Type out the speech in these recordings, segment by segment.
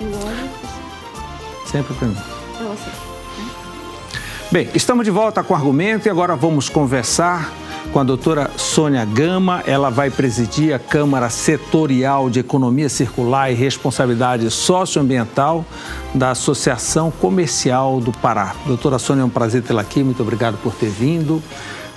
E? Sempre para mim. Para você. Bem, estamos de volta com o argumento e agora vamos conversar com a doutora Sônia Gama. Ela vai presidir a Câmara Setorial de Economia Circular e Responsabilidade Socioambiental da Associação Comercial do Pará. Doutora Sônia, é um prazer tê-la aqui. Muito obrigado por ter vindo.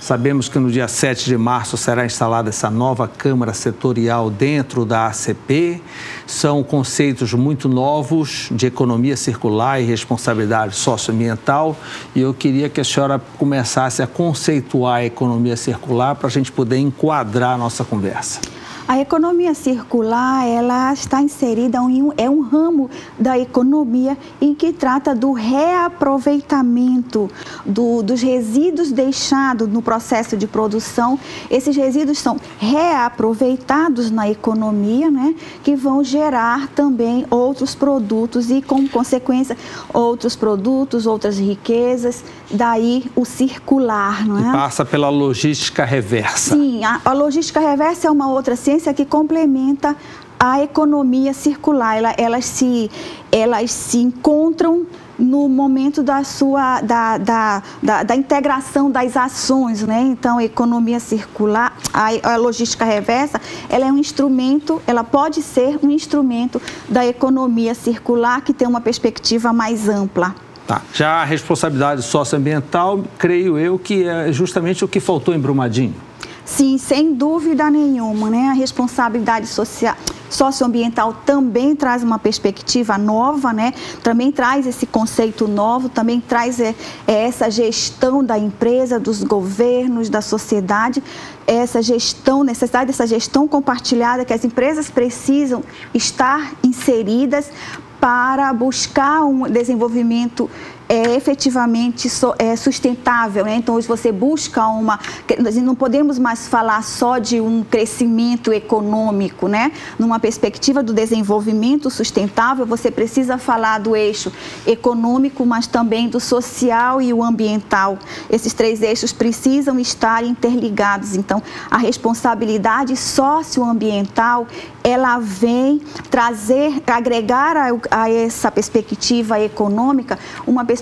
Sabemos que no dia 7 de março será instalada essa nova Câmara Setorial dentro da ACP. São conceitos muito novos de economia circular e responsabilidade socioambiental. E eu queria que a senhora começasse a conceituar a economia circular para a gente poder enquadrar a nossa conversa. A economia circular, ela está inserida em um, é um ramo da economia em que trata do reaproveitamento do, dos resíduos deixados no processo de produção. Esses resíduos são reaproveitados na economia, né, que vão gerar também outros produtos e, como consequência, outros produtos, outras riquezas, daí o circular, não é? E passa pela logística reversa. Sim, a, a logística reversa é uma outra ciência que complementa a economia circular. Ela, elas, se, elas se encontram no momento da sua da, da, da, da, integração das ações, né? Então, a economia circular, a, a, logística reversa, ela é um instrumento, ela pode ser um instrumento da economia circular que tem uma perspectiva mais ampla. Tá. Já a responsabilidade socioambiental, creio eu que é justamente o que faltou em Brumadinho. Sim, sem dúvida nenhuma, né? A responsabilidade social, socioambiental também traz uma perspectiva nova, né? Também traz esse conceito novo, também traz é, é essa gestão da empresa, dos governos, da sociedade, essa gestão, necessidade dessa gestão compartilhada que as empresas precisam estar inseridas para buscar um desenvolvimento é, efetivamente so, é, sustentável. Né? Então, hoje você busca uma. Nós não podemos mais falar só de um crescimento econômico, né? Numa perspectiva do desenvolvimento sustentável, você precisa falar do eixo econômico, mas também do social e o ambiental. Esses três eixos precisam estar interligados. Então, a responsabilidade socioambiental ela vem trazer, agregar a, a, essa perspectiva econômica uma perspectiva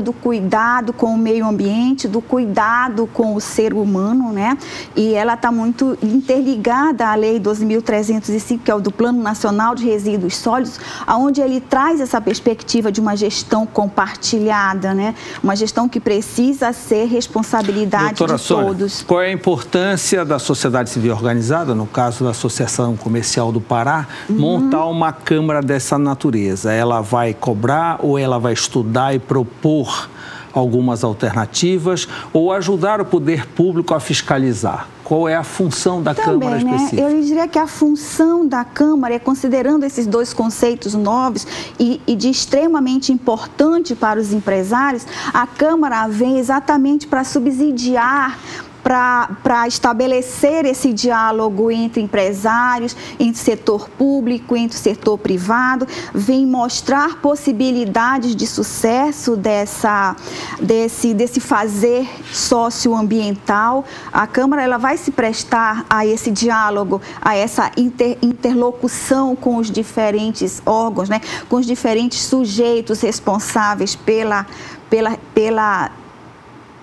do cuidado com o meio ambiente, do cuidado com o ser humano, né? E ela está muito interligada à Lei 12.305, que é o do Plano Nacional de Resíduos Sólidos, aonde ele traz essa perspectiva de uma gestão compartilhada, né? Uma gestão que precisa ser responsabilidade Doutora de Sônia, todos. Qual é a importância da sociedade civil organizada, no caso da Associação Comercial Comercial do Pará uhum. montar uma câmara dessa natureza? Ela vai cobrar ou ela vai estudar e propor algumas alternativas ou ajudar o poder público a fiscalizar? Qual é a função da Também, Câmara né? específica? Eu diria que a função da Câmara é, considerando esses dois conceitos novos e, e de extremamente importante para os empresários, a Câmara vem exatamente para subsidiar para estabelecer esse diálogo entre empresários, entre setor público, entre setor privado, vem mostrar possibilidades de sucesso dessa, desse, desse fazer socioambiental. A Câmara ela vai se prestar a esse diálogo, a essa inter, interlocução com os diferentes órgãos, né, com os diferentes sujeitos responsáveis pela, pela, pela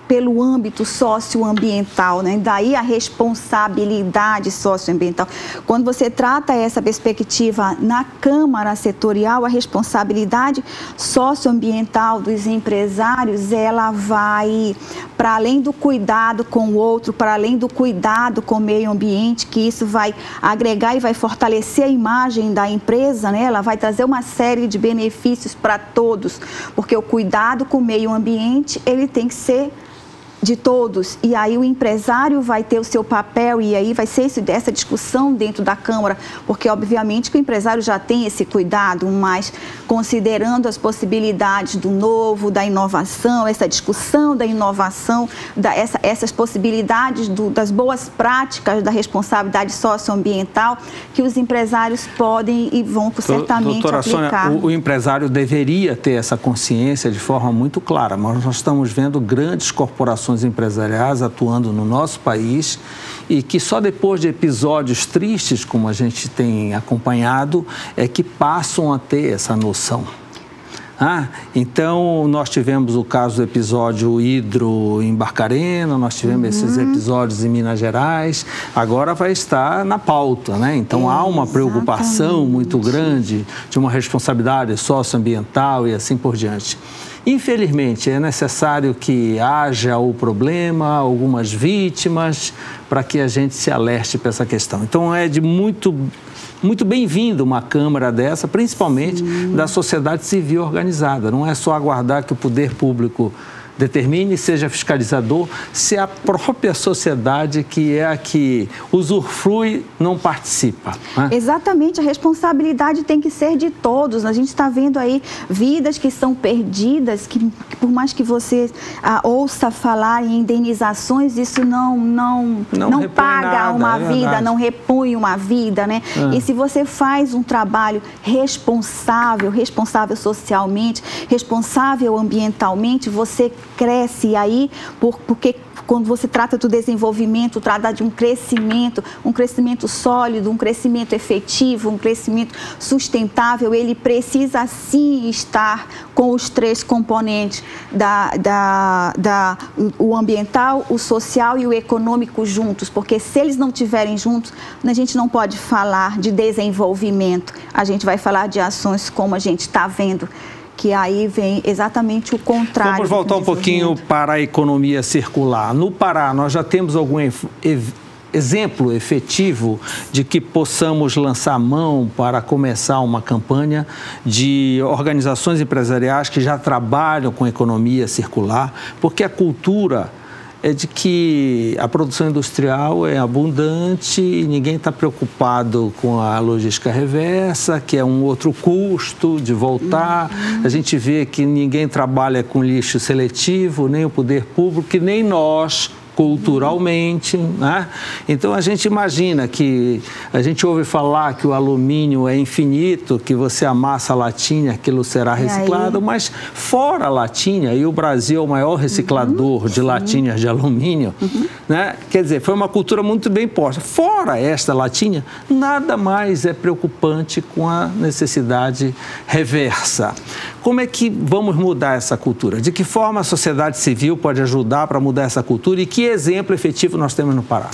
pelo âmbito socioambiental, né? daí a responsabilidade socioambiental. Quando você trata essa perspectiva na Câmara Setorial, a responsabilidade socioambiental dos empresários, ela vai para além do cuidado com o outro, para além do cuidado com o meio ambiente, que isso vai agregar e vai fortalecer a imagem da empresa, né? ela vai trazer uma série de benefícios para todos, porque o cuidado com o meio ambiente, ele tem que ser de todos e aí o empresário vai ter o seu papel e aí vai ser isso, essa discussão dentro da Câmara, porque obviamente que o empresário já tem esse cuidado, mas considerando as possibilidades do novo, da inovação, essa discussão da inovação, da, essa, essas possibilidades do, das boas práticas da responsabilidade socioambiental que os empresários podem e vão certamente Doutora aplicar. Sônia, o, o empresário deveria ter essa consciência de forma muito clara, mas nós estamos vendo grandes corporações empresariais atuando no nosso país e que só depois de episódios tristes, como a gente tem acompanhado, é que passam a ter essa noção. Ah, então, nós tivemos o caso do episódio Hidro em Barcarena, nós tivemos uhum. esses episódios em Minas Gerais, agora vai estar na pauta, né? Então, é, há uma preocupação exatamente. muito grande de uma responsabilidade socioambiental e assim por diante. Infelizmente, é necessário que haja o problema, algumas vítimas, para que a gente se alerte para essa questão. Então, é de muito muito bem-vindo uma Câmara dessa, principalmente Sim. da sociedade civil organizada. Não é só aguardar que o poder público determine, seja fiscalizador, se a própria sociedade que é a que usufrui não participa. Né? Exatamente, a responsabilidade tem que ser de todos. A gente está vendo aí vidas que são perdidas, que, por mais que você ah, ouça falar em indenizações, isso não não não, não paga nada, uma é vida, não repõe uma vida, né? É. E se você faz um trabalho responsável, responsável socialmente, responsável ambientalmente, você cresce. Aí, por, porque quando você trata do desenvolvimento, trata de um crescimento, um crescimento sólido, um crescimento efetivo, um crescimento sustentável, ele precisa sim estar com os três componentes da, da, da, o ambiental, o social e o econômico juntos, porque se eles não estiverem juntos, a gente não pode falar de desenvolvimento, a gente vai falar de ações como a gente está vendo que aí vem exatamente o contrário. Vamos voltar um pouquinho para a economia circular. No Pará, nós já temos algum exemplo efetivo de que possamos lançar mão para começar uma campanha de organizações empresariais que já trabalham com economia circular, porque a cultura é de que a produção industrial é abundante e ninguém está preocupado com a logística reversa, que é um outro custo de voltar. Uhum. A gente vê que ninguém trabalha com lixo seletivo, nem o poder público, que nem nós culturalmente, né? Então a gente imagina que a gente ouve falar que o alumínio é infinito, que você amassa a latinha, aquilo será reciclado, mas fora a latinha, e o Brasil é o maior reciclador uhum, de latinhas de alumínio, uhum. né? Quer dizer, foi uma cultura muito bem posta. Fora esta latinha, nada mais é preocupante com a necessidade reversa. Como é que vamos mudar essa cultura? De que forma a sociedade civil pode ajudar para mudar essa cultura e que exemplo efetivo nós temos no Pará?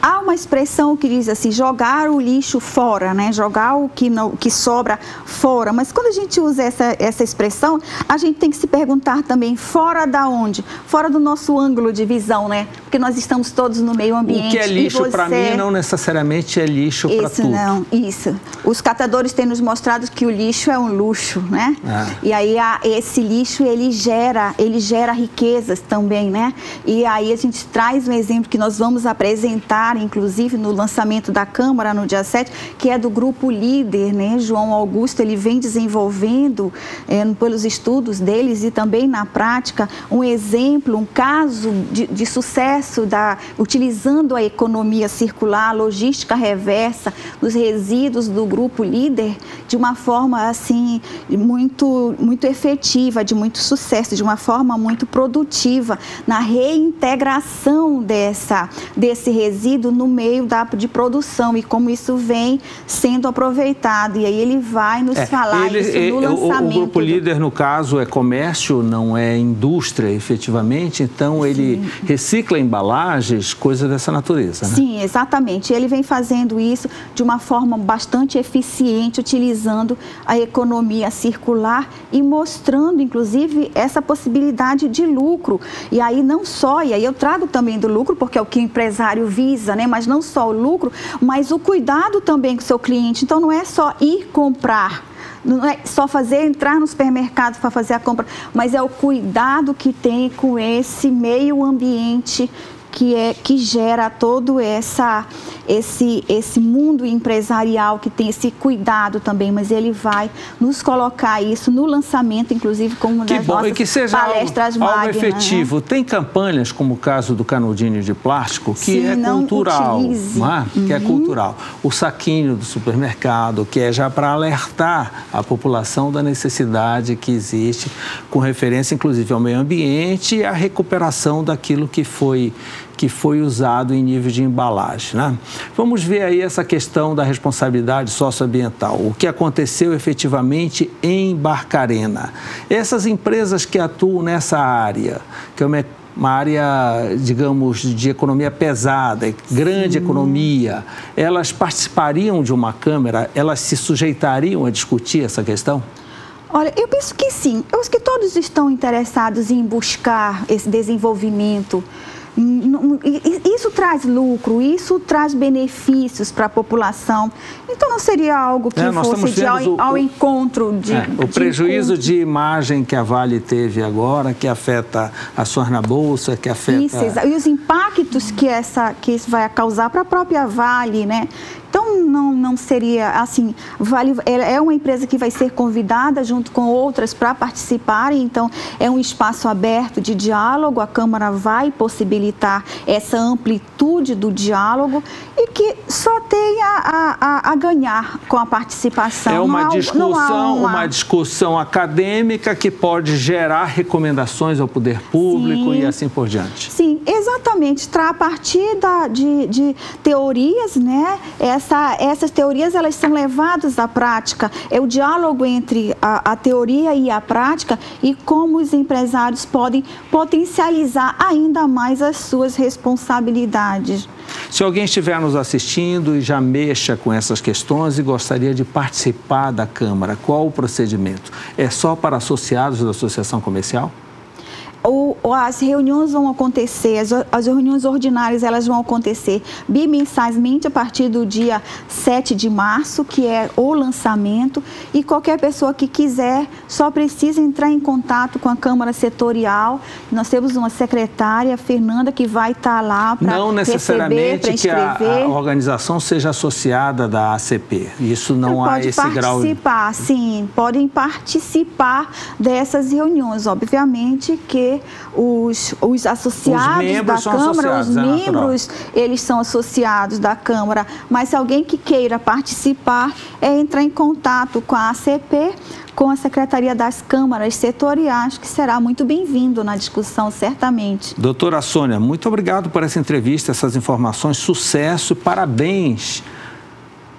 Há uma expressão que diz assim, jogar o lixo fora, né? Jogar o que, não, que sobra fora. Mas quando a gente usa essa, essa expressão, a gente tem que se perguntar também, fora da onde? Fora do nosso ângulo de visão, né? Porque nós estamos todos no meio ambiente. O que é lixo você... para mim não necessariamente é lixo para tudo. não, isso. Os catadores têm nos mostrado que o lixo é um luxo, né? É. E aí a, esse lixo, ele gera, ele gera riquezas também, né? E aí a gente traz um exemplo que nós vamos apresentar inclusive no lançamento da Câmara no dia 7, que é do grupo líder, né? João Augusto, ele vem desenvolvendo é, pelos estudos deles e também na prática um exemplo, um caso de, de sucesso da utilizando a economia circular, a logística reversa dos resíduos do grupo líder de uma forma assim muito muito efetiva, de muito sucesso, de uma forma muito produtiva na reintegração dessa desse resíduo no meio da, de produção e como isso vem sendo aproveitado. E aí ele vai nos é, falar ele, isso no é, lançamento. O, grupo líder, no caso, é comércio, não é indústria, efetivamente. Então, ele Sim. recicla embalagens, coisas dessa natureza. Né? Sim, exatamente. Ele vem fazendo isso de uma forma bastante eficiente, utilizando a economia circular e mostrando, inclusive, essa possibilidade de lucro. E aí, não só, e aí eu trago também do lucro, porque é o que o empresário visa né? Mas não só o lucro, mas o cuidado também com o seu cliente. Então não é só ir comprar não é só fazer entrar no supermercado para fazer a compra, mas é o cuidado que tem com esse meio ambiente que é que gera todo essa esse esse mundo empresarial que tem esse cuidado também, mas ele vai nos colocar isso no lançamento, inclusive como uma das bom, e que seja palestras algo, algo magnas, né? efetivo. Né? Tem campanhas como o caso do canudinho de plástico que Sim, é cultural, não é? Uhum. que é cultural. O saquinho do supermercado, que é já para alertar a população da necessidade que existe, com referência inclusive ao meio ambiente e à recuperação daquilo que foi que foi usado em nível de embalagem. Né? Vamos ver aí essa questão da responsabilidade socioambiental, o que aconteceu efetivamente em Barcarena. Essas empresas que atuam nessa área, que é uma uma área, digamos, de economia pesada, grande Sim. economia, elas participariam de uma Câmara, elas se sujeitariam a discutir essa questão? Olha, eu penso que sim. Eu acho que todos estão interessados em buscar esse desenvolvimento isso traz lucro, isso traz benefícios para a população. Então não seria algo que é, fosse de ao, o, ao, encontro de. É, o de prejuízo encontro. de imagem que a Vale teve agora, que afeta ações na Bolsa, que afeta. Isso, e os impactos que, essa, que isso vai causar para a própria Vale, né? Então, não, não seria assim. Vale, é uma empresa que vai ser convidada junto com outras para participarem, então é um espaço aberto de diálogo. A Câmara vai possibilitar essa amplitude do diálogo e que só tenha a, a, a ganhar com a participação. É uma discussão, uma... uma... discussão acadêmica que pode gerar recomendações ao poder público Sim. e assim por diante. Sim, exatamente. A partir da, de, de teorias, né? Essa, essas teorias elas são levadas à prática. É o diálogo entre a, a teoria e a prática e como os empresários podem potencializar ainda mais as suas responsabilidades. Se alguém estiver nos assistindo e já mexa com essas questões e gostaria de participar da Câmara, qual o procedimento? É só para associados da Associação Comercial? O, as reuniões vão acontecer, as, as, reuniões ordinárias elas vão acontecer bimensalmente a partir do dia 7 de março, que é o lançamento, e qualquer pessoa que quiser só precisa entrar em contato com a Câmara Setorial. Nós temos uma secretária, Fernanda, que vai estar lá para Não necessariamente receber, que a, a, organização seja associada da ACP. Isso não há esse grau... Pode participar, sim. Podem participar dessas reuniões. Obviamente que os, os associados os da Câmara, os é membros, eles são associados da Câmara, mas se alguém que queira participar, é entrar em contato com a ACP, com a Secretaria das Câmaras Setoriais, que será muito bem-vindo na discussão, certamente. Doutora Sônia, muito obrigado por essa entrevista, essas informações, sucesso, parabéns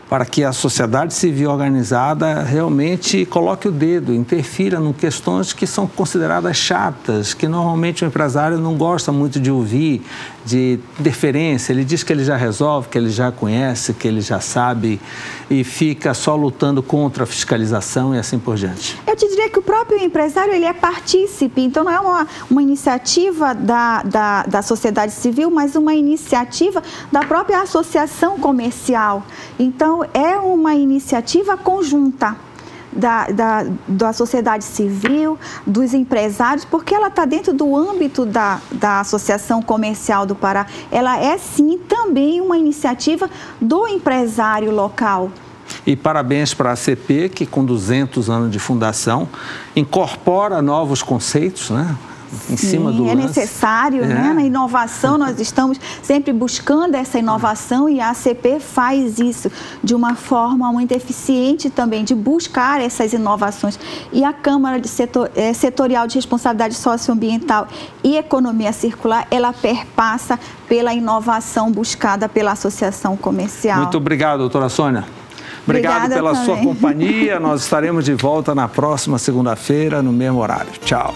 para que a sociedade civil organizada realmente coloque o dedo, interfira em questões que são consideradas chatas, que normalmente o empresário não gosta muito de ouvir, de interferência. Ele diz que ele já resolve, que ele já conhece, que ele já sabe e fica só lutando contra a fiscalização e assim por diante. Eu te diria que o próprio empresário ele é partícipe, então não é uma, uma iniciativa da, da, da sociedade civil, mas uma iniciativa da própria associação comercial. Então, é uma iniciativa conjunta. Da, da, da sociedade civil, dos empresários, porque ela está dentro do âmbito da, da Associação Comercial do Pará. Ela é, sim, também uma iniciativa do empresário local. E parabéns para a ACP, que com 200 anos de fundação incorpora novos conceitos, né? Em Sim, cima do é lance. necessário, né? é. né? Na inovação, nós estamos sempre buscando essa inovação e a ACP faz isso de uma forma muito eficiente também, de buscar essas inovações. E a Câmara de Setor, é, Setorial de Responsabilidade Socioambiental e Economia Circular, ela perpassa pela inovação buscada pela Associação Comercial. Muito obrigado, doutora Sônia. Obrigado Obrigada pela também. sua companhia. Nós estaremos de volta na próxima segunda-feira, no mesmo horário. Tchau.